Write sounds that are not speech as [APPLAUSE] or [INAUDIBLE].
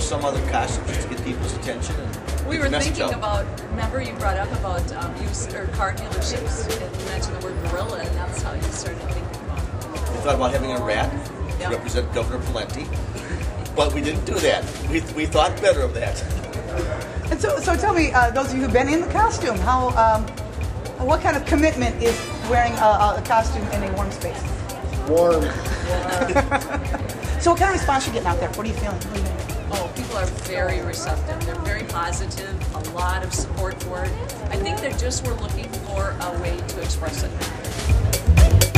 or some other costume just to get people's attention. we were thinking about, remember you brought up about um, use or car dealerships and you mentioned the word gorilla, and that's how you started thinking about it. We thought about having a rat yep. to represent Governor Pawlenty, but we didn't do that. We, we thought better of that. And so, so tell me, uh, those of you who've been in the costume, how, um, what kind of commitment is wearing a, a costume in a warm space? Warm. [LAUGHS] so what kind of response are you getting out there? What are you feeling? Oh, people are very receptive. They're very positive. A lot of support for it. I think they just were looking for a way to express it.